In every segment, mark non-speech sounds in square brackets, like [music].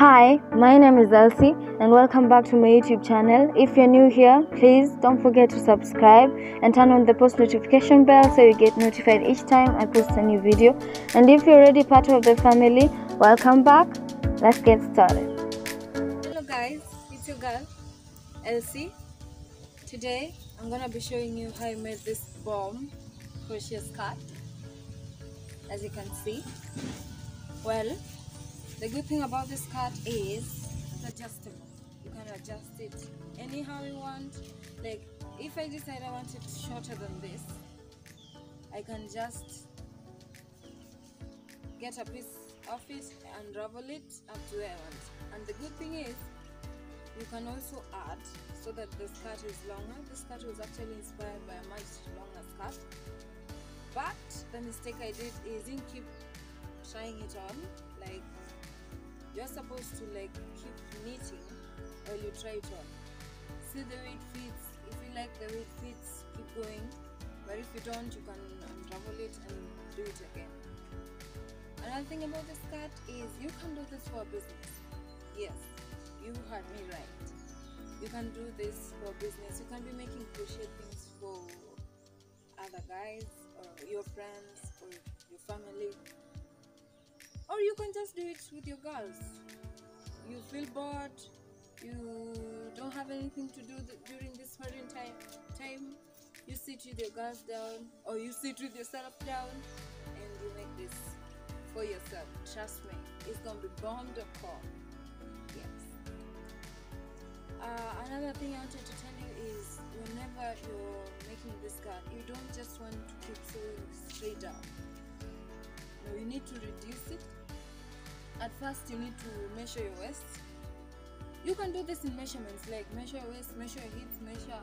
Hi, my name is Elsie, and welcome back to my YouTube channel. If you're new here, please don't forget to subscribe and turn on the post notification bell so you get notified each time I post a new video. And if you're already part of the family, welcome back. Let's get started. Hello guys, it's your girl Elsie. Today I'm gonna be showing you how I made this bomb crochet skirt. As you can see, well, the good thing about this skirt is it's adjustable. You can adjust it anyhow you want. Like if I decide I want it shorter than this, I can just get a piece of it and unravel it up to where I want. And the good thing is you can also add so that the skirt is longer. The skirt was actually inspired by a much longer skirt. But the mistake I did is didn't keep trying it on. Like you're supposed to like keep knitting while you try it on. See the way it fits. If you like the way it fits, keep going. But if you don't, you can unravel it and do it again. Another thing about the skirt is you can do this for business. Yes, you heard me right. You can do this for business. You can be making crochet things for other guys or your friends or your family. Or you can just do it with your girls. You feel bored, you don't have anything to do th- during this foreign time, time. You sit with your girls down or you sit with yourself down and you make this for yourself. Trust me, it's gonna be bomb.com. Yes. Uh, another thing I wanted to tell you is whenever you're making this card, you don't just want to keep sewing straight up. No, you need to reduce it. At first, you need to measure your waist. You can do this in measurements like measure your waist, measure your hips, measure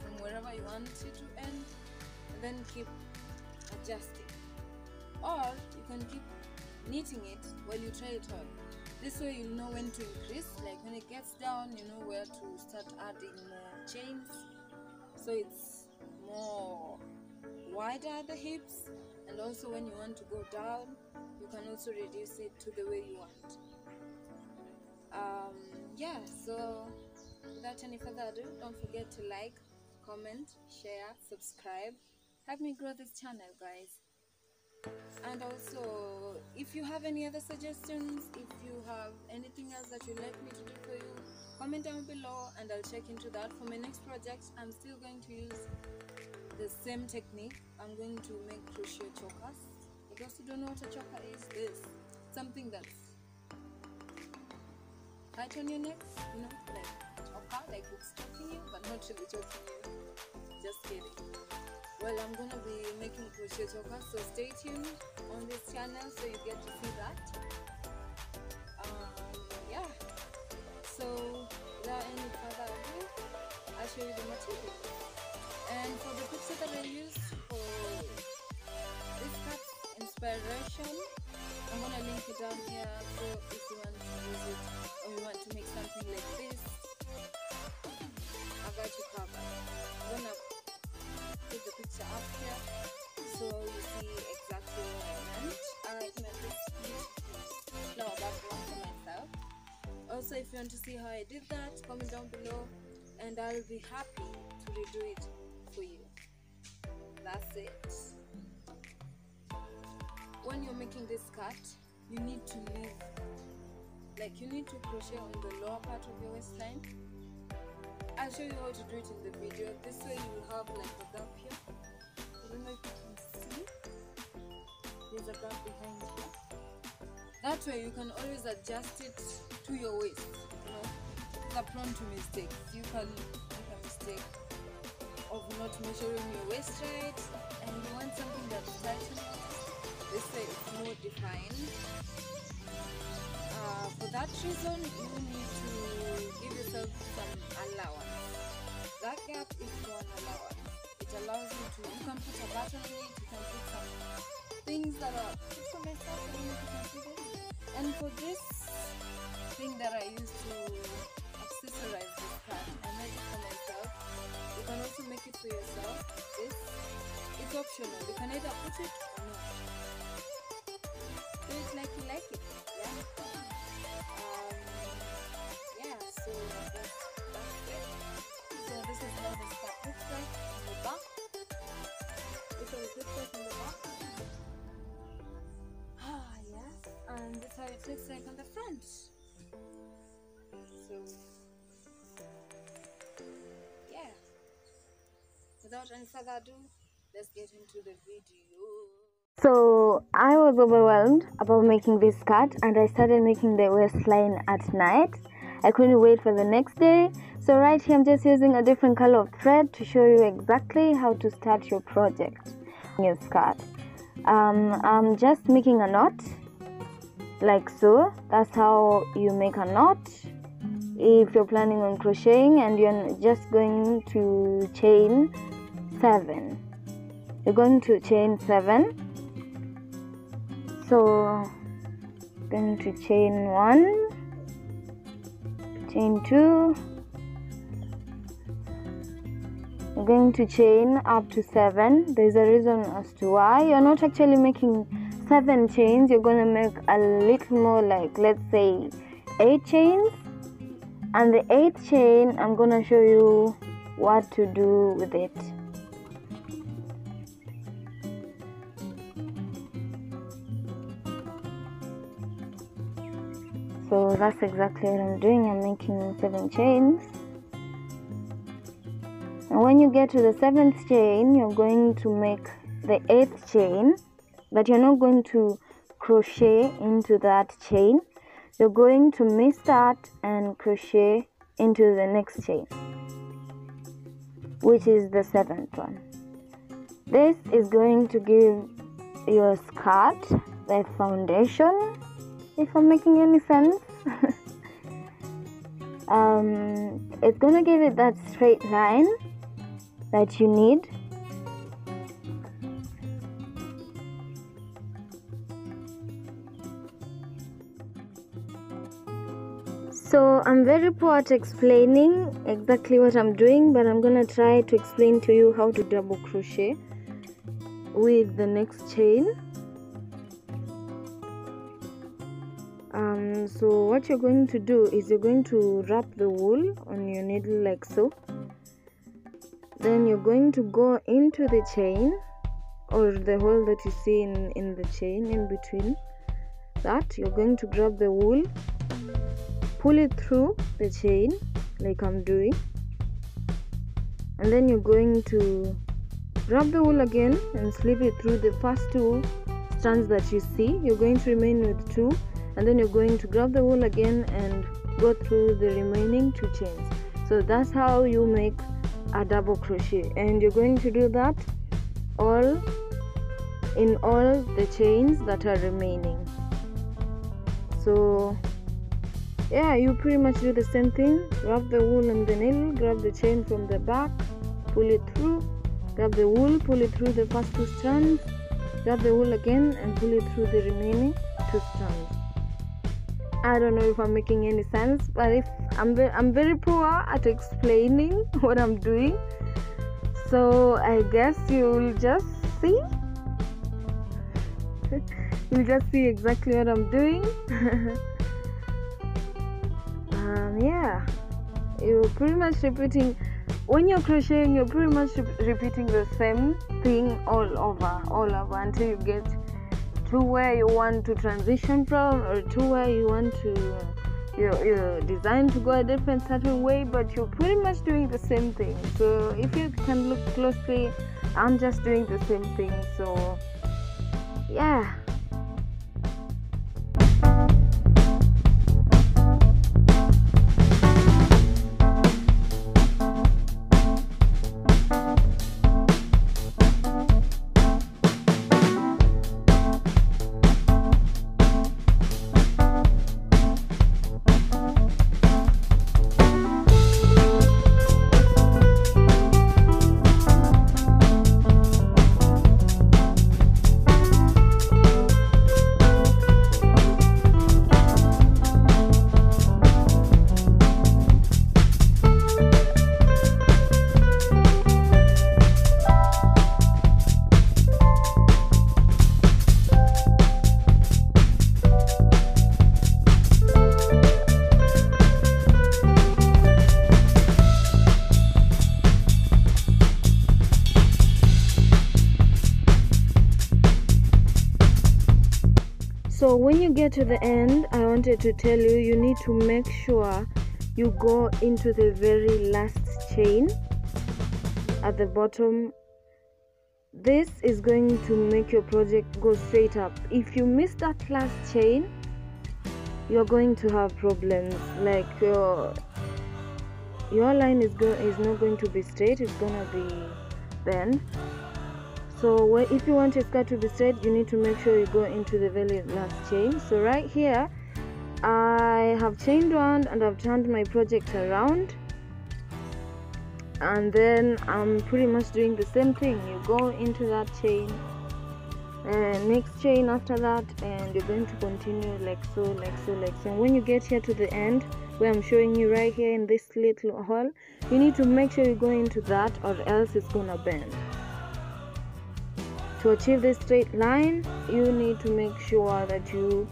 from wherever you want it to end, and then keep adjusting. Or you can keep knitting it while you try it on. This way you'll know when to increase, like when it gets down, you know where to start adding more chains. So it's more wider at the hips, and also when you want to go down, you can also reduce it to the way you want. Um, yeah, so without any further ado, don't forget to like, comment, share, subscribe. Help me grow this channel, guys and also if you have any other suggestions if you have anything else that you'd like me to do for you comment down below and i'll check into that for my next project i'm still going to use the same technique i'm going to make crochet chokers those who don't know what a choker is this. Something that's tight on your neck you know like choker like it's choking you but not really choking you just kidding. Well i'm gonna be making crochet chokers so stay tuned on this channel so you get to see that. Um yeah. So without any further ado i'll show you the material. And for the picture that i used for inspiration i'm gonna link it down here so if you want to use it or you want to make something like this i got you covered i'm gonna put the picture up here so you see exactly what I meant. I made this beautiful flower background for myself. Also, if you want to see how I did that, comment down below and I'll be happy to redo it for you. That's it. When you're making this cut, you need to leave, like you need to crochet on the lower part of your waistline I'll show you how to do it in the video. This way you will have like a gap here. I don't know if you can see. There's a gap behind here. That way you can always adjust it to your waist. You know, you're prone to mistakes. You can make a mistake of not measuring your waist right, and you want something that's tight. This way it's more defined. Uh, for that reason, you need to give yourself some allowance. That gap is an allowance. It allows you to, you can put a button in it, you can put some things that are fit for if you can see this. And for this thing that I use to accessorize this card, I made it for myself. You can also make it for yourself. This, it's optional. You can either put it do it you like it. Yeah. Um, yeah. So that's, that's it. So this is how the scarf looks like in the back. This is looks like in the back. Ah, yeah. And this is how it looks like on the front. So yeah. Without any further ado, let's get into the video. So I was overwhelmed about making this skirt and I started making the waistline at night. I couldn't wait for the next day. So right here I'm just using a different color of thread to show you exactly how to start your project. Your skirt. Um, I'm just making a knot like so. That's how you make a knot if you're planning on crocheting and you're just going to chain 7 you're going to chain 7 so going to chain 1 chain 2 you're going to chain up to 7 there's a reason as to why. You're not actually making 7 chains. You're going to make a little more like let's say 8 chains. And the 8th chain I'm going to show you what to do with it so that's exactly what I'm doing. I'm making seven chains. And when you get to the seventh chain you're going to make the eighth chain but you're not going to crochet into that chain. You're going to miss that and crochet into the next chain which is the seventh one. This is going to give your skirt the foundation if I'm making any sense. [laughs] um, it's gonna give it that straight line that you need. So I'm very poor at explaining exactly what I'm doing, but I'm gonna try to explain to you how to double crochet with the next chain. Um, so what you're going to do is you're going to wrap the wool on your needle like so. Then you're going to go into the chain or the hole that you see in, in the chain in between that. You're going to grab the wool pull it through the chain like I'm doing. And then you're going to grab the wool again and slip it through the first two strands that you see. You're going to remain with two and then you're going to grab the wool again and go through the remaining two chains. So that's how you make a double crochet. And you're going to do that all in all the chains that are remaining. So yeah you pretty much do the same thing. Grab the wool and the needle grab the chain from the back pull it through grab the wool pull it through the first two strands grab the wool again and pull it through the remaining two strands I don't know if I'm making any sense, but if I'm very, I'm very poor at explaining [laughs] what I'm doing, so I guess you'll just see. [laughs] you'll just see exactly what I'm doing. [laughs] um, yeah, you're pretty much repeating. When you're crocheting, you're pretty much re- repeating the same thing all over, all over until you get to where you want to transition from or to where you want to uh, you're, you're designed to go a different certain way but you're pretty much doing the same thing. So if you can look closely i'm just doing the same thing. So yeah get to the end i wanted to tell you you need to make sure you go into the very last chain at the bottom. This is going to make your project go straight up. If you miss that last chain you're going to have problems. Like your your line is go is not going to be straight it's gonna be bent so if you want your skirt to be straight you need to make sure you go into the very last chain. So right here I have chained one and I've turned my project around. And then I'm pretty much doing the same thing. You go into that chain and next chain after that and you're going to continue like so like so like so. And when you get here to the end where I'm showing you right here in this little hole you need to make sure you go into that or else it's gonna bend to achieve this straight line you need to make sure that you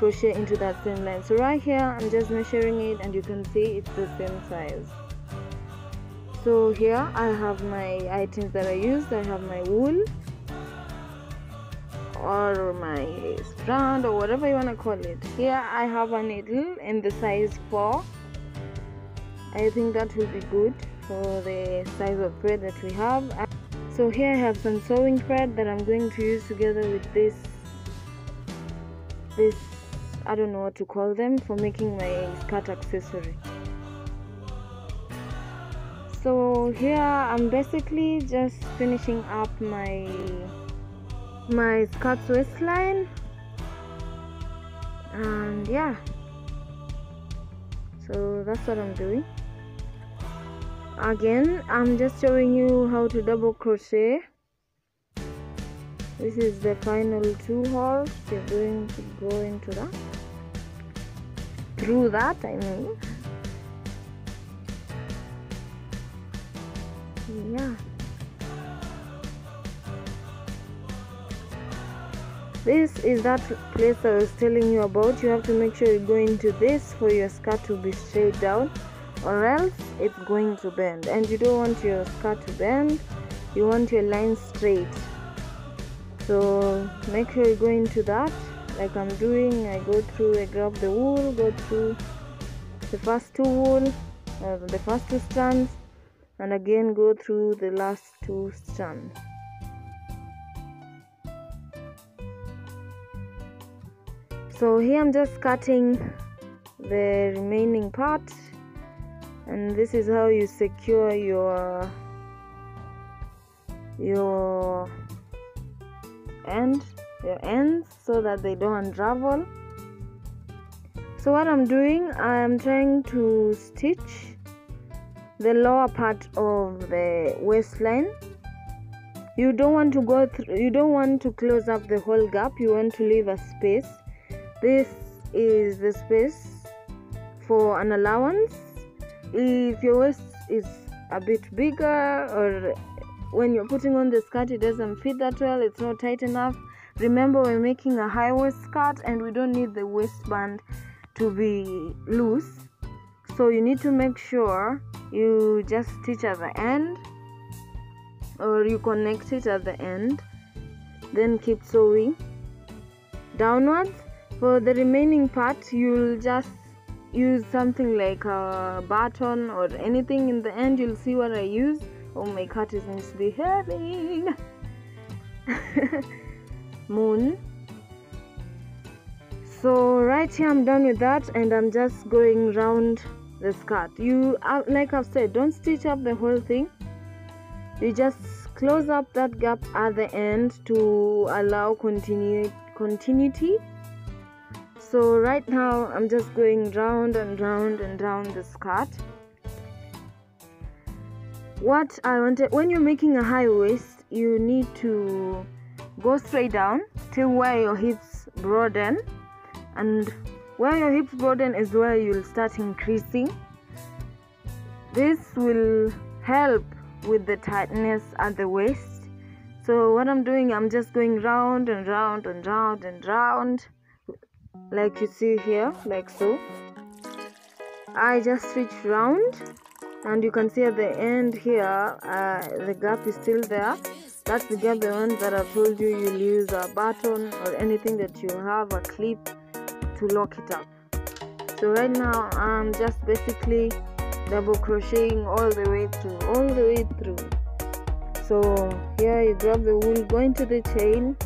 crochet into that same line. So right here I'm just measuring it and you can see it's the same size. So here I have my items that I used. I have my wool or my strand or whatever you want to call it. Here I have a needle in the size 4 I think that will be good for the size of thread that we have so here I have some sewing thread that I'm going to use together with this this I don't know what to call them for making my skirt accessory. So here I'm basically just finishing up my my skirt's waistline. And yeah. So that's what I'm doing again I'm just showing you how to double crochet. This is the final two holes you're going to go into that. Through that I mean. Yeah. This is that place I was telling you about. You have to make sure you go into this for your skirt to be straight down or else it's going to bend. And you don't want your skirt to bend. You want your line straight. So make sure you go into that. Like I'm doing I go through I grab the wool go through the first two wool uh, the first two strands and again go through the last two strands. So here I'm just cutting the remaining part and this is how you secure your your end your ends so that they don't unravel. So what I'm doing I'm trying to stitch the lower part of the waistline. You don't want to go through you don't want to close up the whole gap. You want to leave a space. This is the space for an allowance if your waist is a bit bigger or when you're putting on the skirt it doesn't fit that well it's not tight enough remember we're making a high waist skirt and we don't need the waistband to be loose. So you need to make sure you just stitch at the end or you connect it at the end then keep sewing downwards. For the remaining part you'll just use something like a button or anything in the end you'll see what I use. Oh my cat is misbehaving. [laughs] Moon. So right here I'm done with that and I'm just going round the skirt you uh, like I've said don't stitch up the whole thing. You just close up that gap at the end to allow continue continuity so right now I'm just going round and round and round the skirt what I wanted when you're making a high waist you need to go straight down till where your hips broaden. And where your hips broaden is where you'll start increasing. This will help with the tightness at the waist. So what I'm doing I'm just going round and round and round and round like you see here like so. I just switch round and you can see at the end here uh, the gap is still there. That's the gap the one that I told you you'll use a button or anything that you have a clip to lock it up. So right now i'm just basically double crocheting all the way through all the way through. So here you grab the wool go into the chain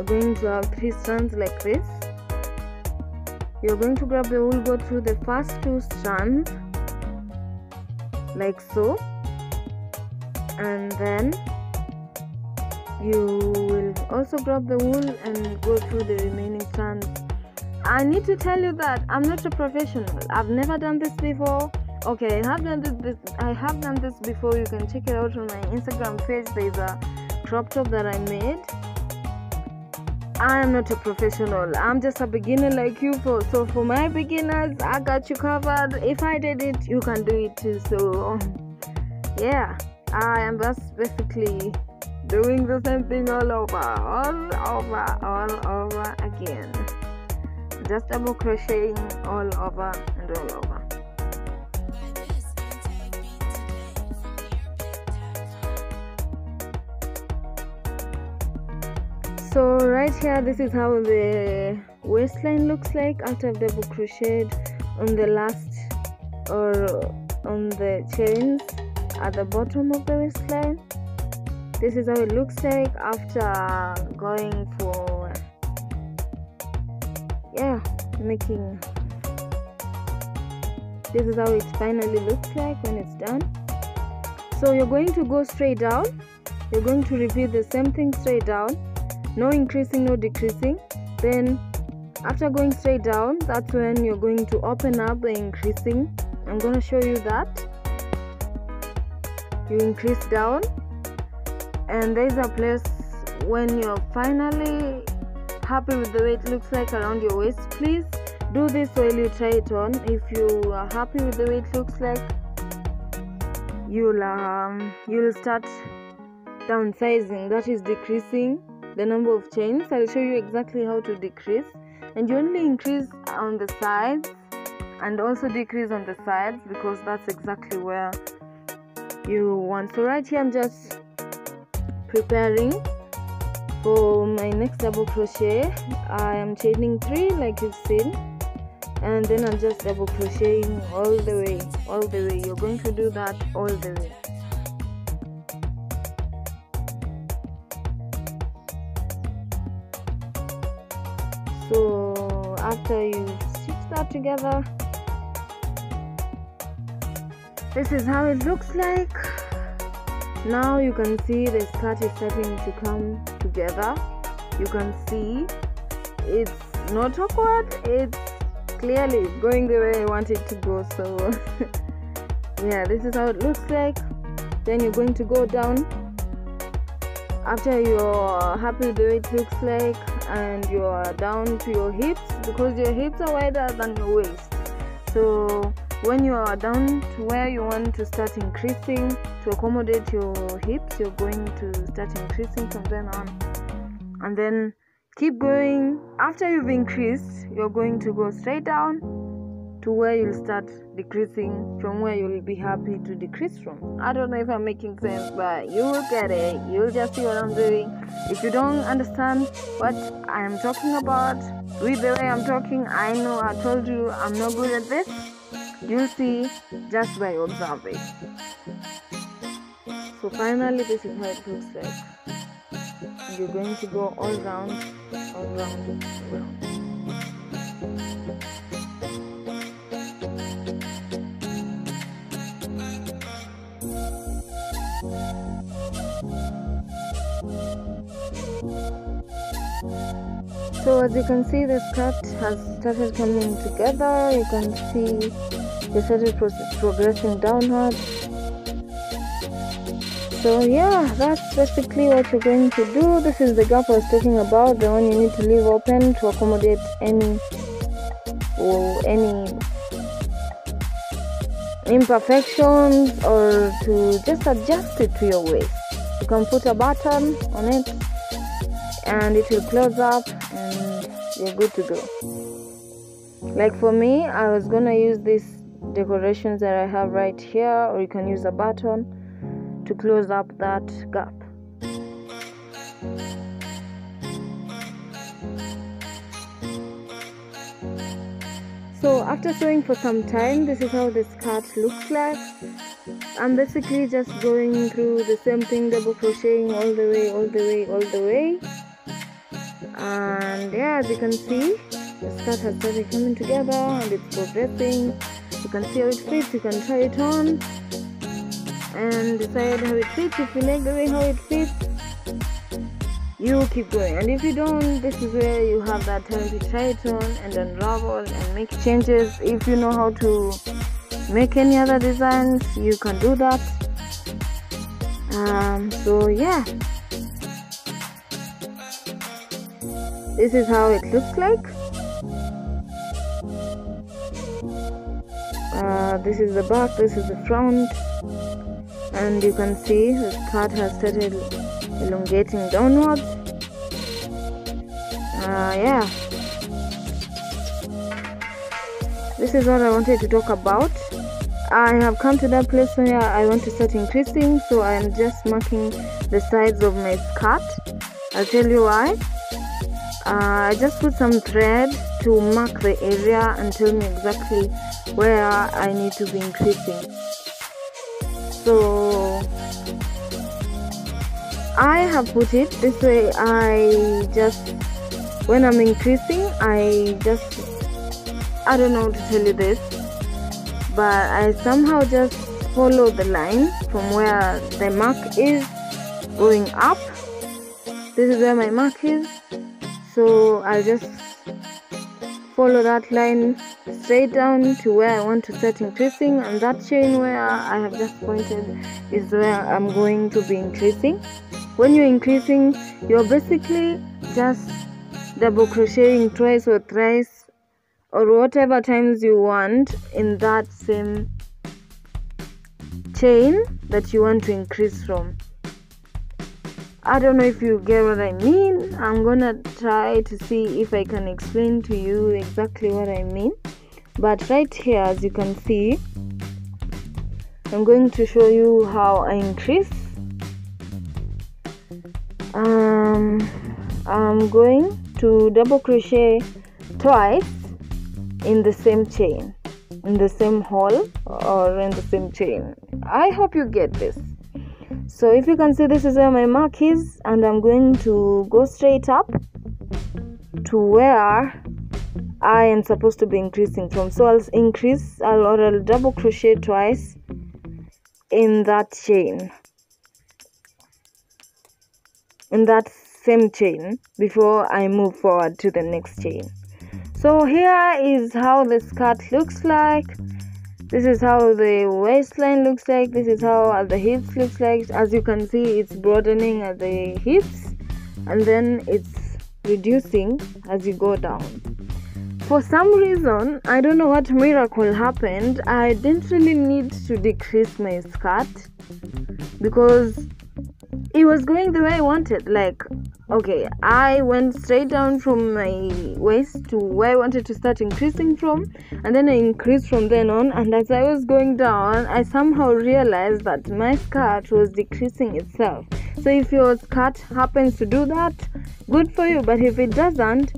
you're going to have three strands like this. You're going to grab the wool go through the first two strands like so. And then you will also grab the wool and go through the remaining strands. I need to tell you that i'm not a professional. I've never done this before. Okay i have done this, i have done this before. You can check it out on my instagram page. There's a crop top that i made I am not a professional. I'm just a beginner like you. For so for my beginners, I got you covered. If I did it, you can do it too. So um, yeah, I am just basically doing the same thing all over, all over, all over again. Just double crocheting all over and all over. So right here this is how the waistline looks like after I've double crocheted on the last or on the chains at the bottom of the waistline. This is how it looks like after going for yeah making. This is how it finally looks like when it's done. So you're going to go straight down. You're going to repeat the same thing straight down no increasing no decreasing then after going straight down that's when you're going to open up the increasing. I'm going to show you that. You increase down and there's a place when you're finally happy with the way it looks like around your waist. Please do this while you try it on. If you are happy with the way it looks like you'll um, you'll start downsizing that is decreasing the number of chains. I'll show you exactly how to decrease. And you only increase on the sides and also decrease on the sides because that's exactly where you want. So right here i'm just preparing for my next double crochet. I am chaining three like you've seen. And then i'm just double crocheting all the way all the way. You're going to do that all the way so after you stitch that together this is how it looks like. Now you can see the skirt is starting to come together. You can see it's not awkward. It's clearly going the way I want it to go. So [laughs] yeah this is how it looks like. Then you're going to go down after you're happy with the way it looks like and you're down to your hips because your hips are wider than your waist. So when you are down to where you want to start increasing to accommodate your hips you're going to start increasing from then on. And then keep going. After you've increased you're going to go straight down to where you'll start decreasing from where you'll be happy to decrease from. I don't know if I'm making sense, but you will get it. You'll just see what I'm doing. If you don't understand what I am talking about with the way I'm talking, I know I told you I'm not good at this. You'll see just by observing. So finally, this is how it looks like. You're going to go all round, all round, all round. So as you can see the skirt has started coming together. You can see it started progressing downwards. so yeah that's basically what you're going to do. This is the gap I was talking about the one you need to leave open to accommodate any or any imperfections or to just adjust it to your waist. You can put a button on it and it will close up and you're good to go. Like for me i was gonna use these decorations that i have right here or you can use a button to close up that gap. So after sewing for some time this is how the skirt looks like. I'm basically just going through the same thing double crocheting all the way all the way all the way and yeah as you can see the skirt has started coming together and it's progressing you can see how it fits you can try it on and decide how it fits. If you like the way how it fits you keep going. And if you don't this is where you have that time to try it on and unravel and make changes. If you know how to make any other designs you can do that. Um, so yeah this is how it looks like. Uh, this is the back this is the front. And you can see the skirt has started elongating downwards. Uh, yeah. This is what I wanted to talk about. I have come to that place where I want to start increasing so I am just marking the sides of my skirt. I'll tell you why Uh, I just put some thread to mark the area and tell me exactly where I need to be increasing. So I have put it this way I just when I'm increasing I just I don't know how to tell you this but I somehow just follow the line from where the mark is going up. This is where my mark is so I'll just follow that line straight down to where I want to start increasing and that chain where I have just pointed is where I'm going to be increasing. When you're increasing you're basically just double crocheting twice or thrice or whatever times you want in that same chain that you want to increase from I don't know if you get what I mean. I'm gonna try to see if I can explain to you exactly what I mean. But right here, as you can see, I'm going to show you how I increase. Um, I'm going to double crochet twice in the same chain, in the same hole or in the same chain. I hope you get this so if you can see this is where my mark is and I'm going to go straight up to where I am supposed to be increasing from. So I'll increase I'll, or I'll double crochet twice in that chain in that same chain before I move forward to the next chain. So here is how the skirt looks like this is how the waistline looks like. This is how the hips looks like. As you can see it's broadening at the hips and then it's reducing as you go down. For some reason i don't know what miracle happened. I didn't really need to decrease my skirt because it was going the way I wanted. Like, okay, I went straight down from my waist to where I wanted to start increasing from, and then I increased from then on. And as I was going down, I somehow realized that my skirt was decreasing itself. So, if your skirt happens to do that, good for you, but if it doesn't,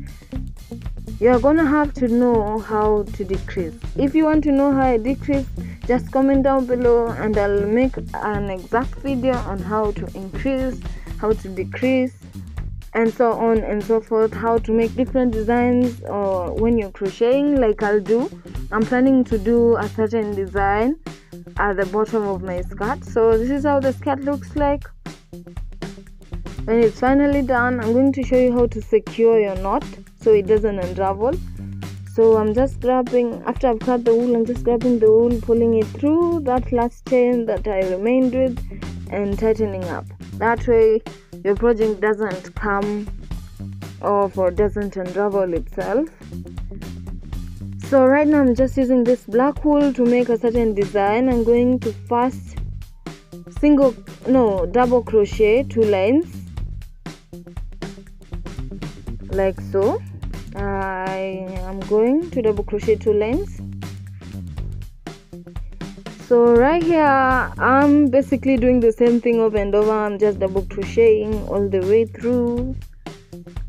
you're gonna have to know how to decrease. If you want to know how I decrease, just comment down below and I'll make an exact video on how to increase, how to decrease, and so on and so forth. How to make different designs or when you're crocheting, like I'll do. I'm planning to do a certain design at the bottom of my skirt. So, this is how the skirt looks like. When it's finally done, I'm going to show you how to secure your knot so it doesn't unravel so i'm just grabbing after i've cut the wool i'm just grabbing the wool pulling it through that last chain that i remained with and tightening up that way your project doesn't come off or doesn't unravel itself. So right now i'm just using this black wool to make a certain design. I'm going to first single no double crochet two lines like so. I am going to double crochet two lines so right here I'm basically doing the same thing over and over I'm just double crocheting all the way through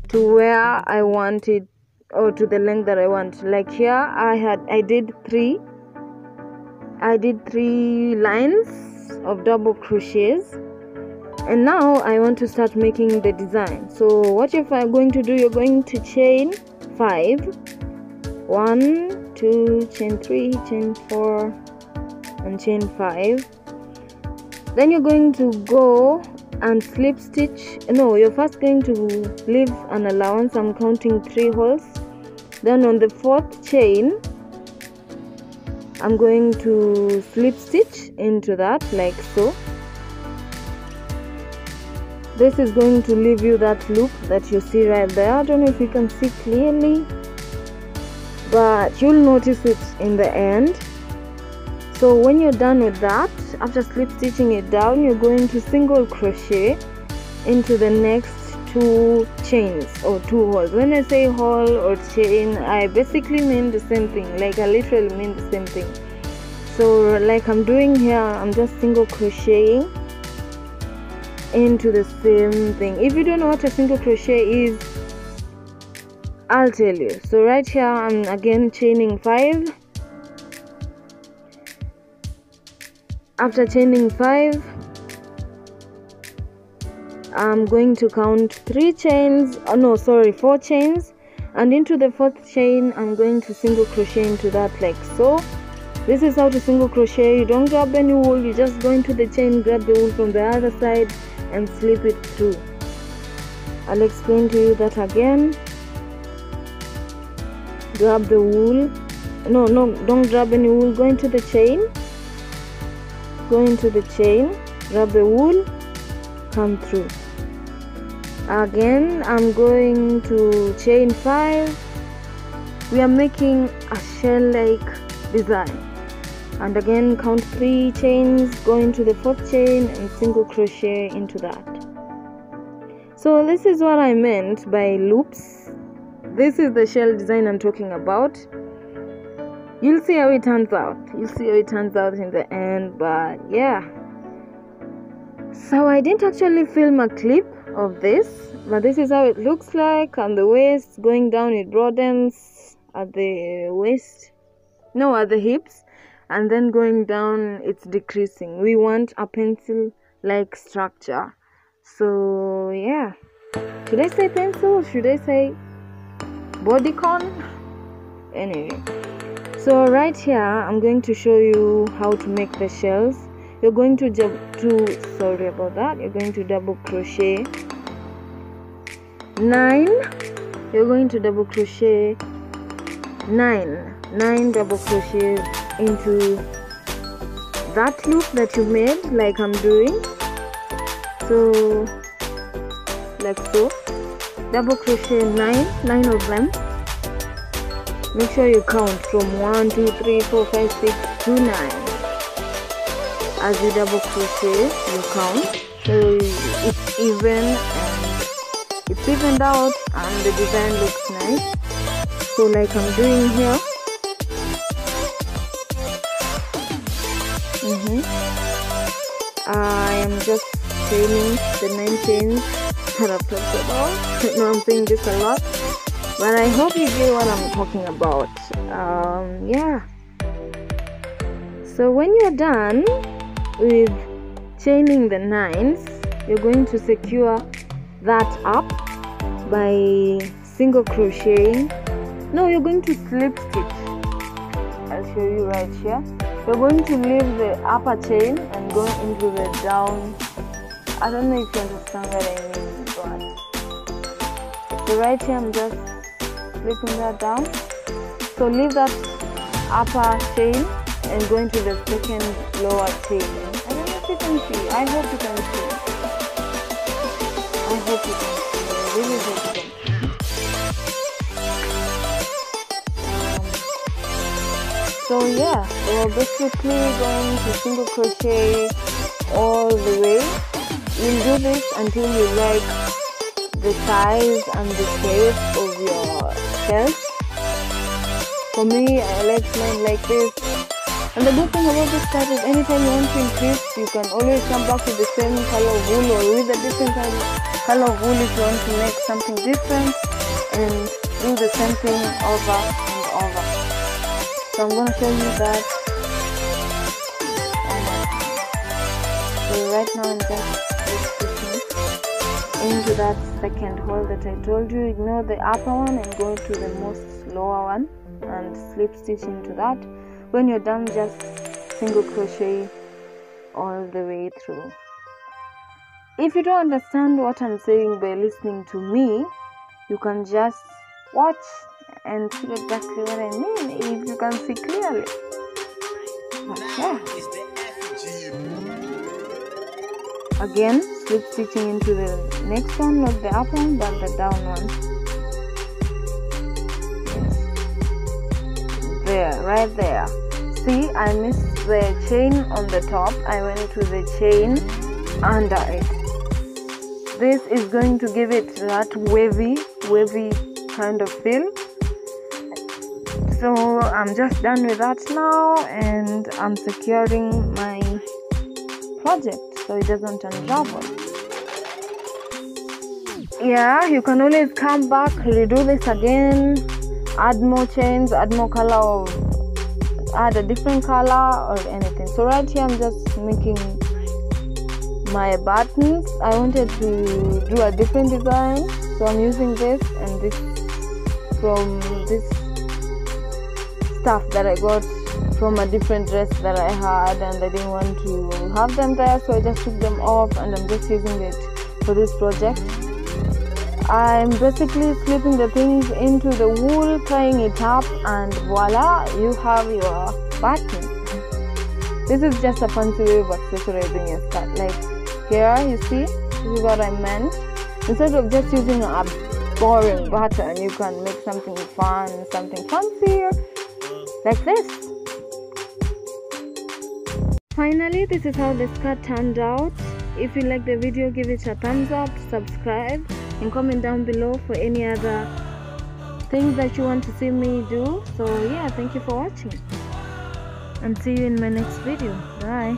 to where I want it or to the length that I want. Like here, I had I did three. I did three lines of double crochets and now I want to start making the design so what if I'm going to do you're going to chain 5 1 2 chain 3 chain 4 and chain 5 then you're going to go and slip stitch. No you're first going to leave an allowance. I'm counting 3 holes. Then on the fourth chain I'm going to slip stitch into that like so. This is going to leave you that loop that you see right there. I don't know if you can see clearly but you'll notice it in the end so when you're done with that after slip stitching it down you're going to single crochet into the next two chains or two holes. When i say hole or chain i basically mean the same thing like i literally mean the same thing. So like i'm doing here i'm just single crocheting into the same thing. If you don't know what a single crochet is i'll tell you. So right here i'm again chaining five after chaining five I'm going to count three chains oh no sorry four chains. And into the fourth chain I'm going to single crochet into that like so this is how to single crochet. You don't grab any wool. You just go into the chain grab the wool from the other side and slip it through. I'll explain to you that again. Grab the wool. No no don't grab any wool. Go into the chain go into the chain grab the wool come through. Again I'm going to chain 5 we are making a shell like design. And again count 3 chains go into the fourth chain and single crochet into that. So this is what I meant by loops. This is the shell design I'm talking about you'll see how it turns out. You'll see how it turns out in the end but yeah. So I didn't actually film a clip of this but this is how it looks like and the waist going down it broadens at the waist no at the hips and then going down it's decreasing. We want a pencil like structure. So yeah. Should I say pencil? Should I say bodycon? Anyway so right here I'm going to show you how to make the shells. You're going to to sorry about that. You're going to double crochet. 9 you're going to double crochet. 9 9 double crochets into that loop that you made like I'm doing. So like so. Double crochet 9 9 of them make sure you count from 1 2 3 4 5 6 to 9 as you double crochet you count. So it's even and it's evened out and the design looks nice. So like I'm doing here. Mm -hmm. I am just chaining the 9 chains that I've talked about. [laughs] Know I'm saying this a lot but I hope you get what I'm talking about. Um, yeah. So when you're done with chaining the nines you're going to secure that up by single crocheting. No you're going to slip stitch. I'll show you right here. You're going to leave the upper chain and go into the down. I don't know if you understand what I mean but so right here I'm just slipping that down. So leave that upper chain and go into the second lower chain I don't know if you can see. I hope you can see. I hope you can see. I really hope you can see. So yeah we're basically going to single crochet all the way. You'll do this until you like the size and the shape of For me, I like mine like this. And the good thing about this card is anytime you want to increase, you can always come back with the same color wool or with a different color of wool if you want to make something different. And do the same thing over and over so I'm gonna show you that um, so right now I'm just into that second hole that I told you. Ignore the upper one and go to the most lower one and slip stitch into that. When you're done just single crochet all the way through. If you don't understand what I'm saying by listening to me you can just watch and see exactly what I mean if you can see clearly. But yeah again slip stitching into the next one not the up one but the down one. There right there. See I missed the chain on the top. I went to the chain under it. This is going to give it that wavy wavy kind of feel. So I'm just done with that now and I'm securing my project so it doesn't unravel yeah you can always come back redo this again add more chains add more color or add a different color or anything. So right here i'm just making my buttons. I wanted to do a different design so i'm using this and this from this stuff that i got from a different dress that I had and I didn't want to have them there so I just took them off and I'm just using it for this project. I'm basically slipping the things into the wool, tying it up and voila, you have your button. This is just a fancy way of accessorizing your skirt. Like here, you see, this is what I meant. Instead of just using a boring button, you can make something fun, something fancier, like this. Finally, this is how the skirt turned out. If you like the video, give it a thumbs up, subscribe, and comment down below for any other things that you want to see me do. So yeah, thank you for watching. And see you in my next video. Bye.